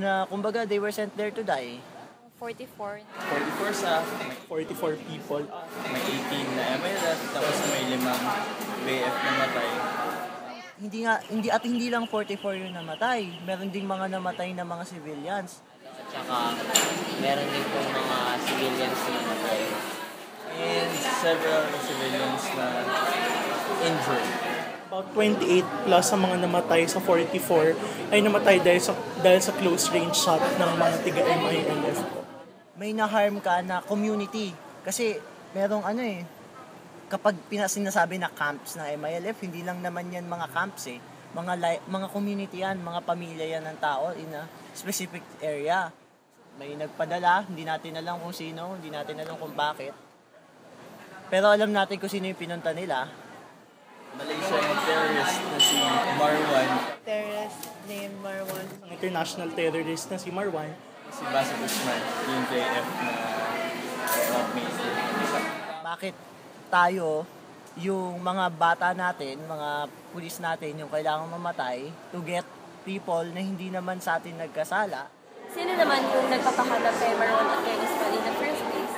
na kumbaga they were sent there to die. 44. 44 sa, may, 44 people. may 18 na MLF, tapos may limang BF na matay. Hindi nga hindi at hindi lang 44 yung namatay. Meron ding mga namatay na mga civilians. Tsaka meron din pong mga civilians na namatay. And several civilians na injured. About 28 plus sa mga namatay sa 44 ay namatay dahil sa, dahil sa close range shot ng mga tiga-MILF po. May na-harm ka na community. Kasi merong ano eh, kapag pinasinasabi na camps ng MILF, hindi lang naman yan mga camps eh. Mga, li- mga community yan, mga pamilya yan ng tao in a specific area. May nagpadala, hindi natin alam kung sino, hindi natin alam kung bakit. Pero alam natin kung sino yung pinunta nila. Malaysian terrorist na si Marwan, Terrorist named Marwan. Ang international terrorist na si Marwan si Basit Usman, yung JF na rockmate. bakit tayo, yung mga bata natin, mga pulis natin, yung kailangan mamatay to get people na hindi naman sa atin nagkasala, Sino naman yung nagpapahanap kay Marwan at kay Ismail in the first place?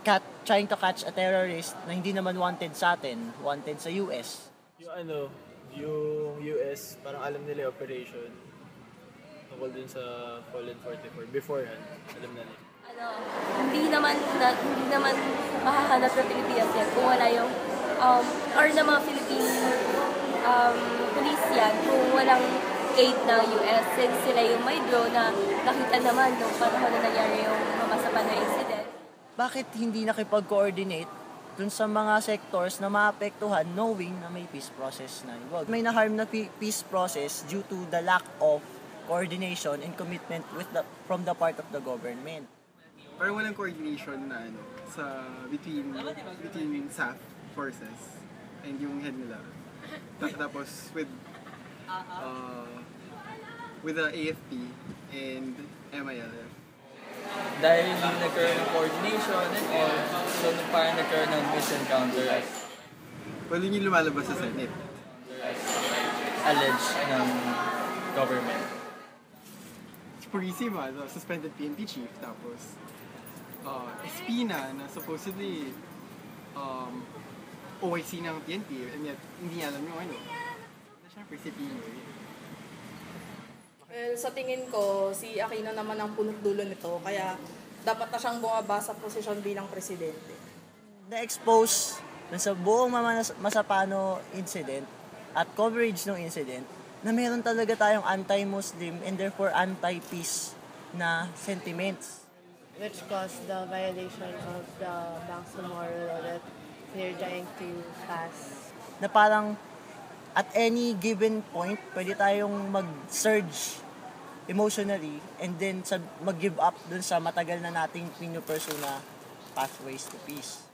Cat, trying to catch a terrorist na hindi naman wanted sa atin, wanted sa US. Yung ano, yung US, parang alam nila yung operation tungkol dun sa Fallen 44. Beforehand, alam na nila. Ano, hindi naman na, hindi naman mahahanap ng Pilipinas yan kung wala yung um, or ng mga Philippine um, police yan kung walang aid ng US since sila yung may drone na nakita naman nung panahon na nangyari yung na incident. Bakit hindi nakipag-coordinate dun sa mga sectors na maapektuhan knowing na may peace process na involved. May na-harm na peace process due to the lack of coordination and commitment with the, from the part of the government. parang walang coordination na ano sa between between SAF forces and yung head nila. Ta- Tapos with uh, with the AFP and MILF. Dahil hindi nagkaroon ng coordination and all, so parang nagkaroon ng misencounter Well, yun yung lumalabas sa Senate. alleged ng government. Si Purisima, the suspended PNP chief, tapos uh, Espina na supposedly um, OIC ng PNP and yet hindi alam yung ano. Na syempre si Pinoy. Well, sa tingin ko, si Aquino naman ang punot dulo nito, kaya dapat na siyang bumaba sa posisyon bilang presidente. na-expose sa buong Mamanas- Masapano incident at coverage ng incident na meron talaga tayong anti-Muslim and therefore anti-peace na sentiments. which caused the violation of the Bangsamoro law that they're trying to pass. Na parang at any given point, pwede tayong mag-surge emotionally and then mag-give up dun sa matagal na nating pinupursue na pathways to peace.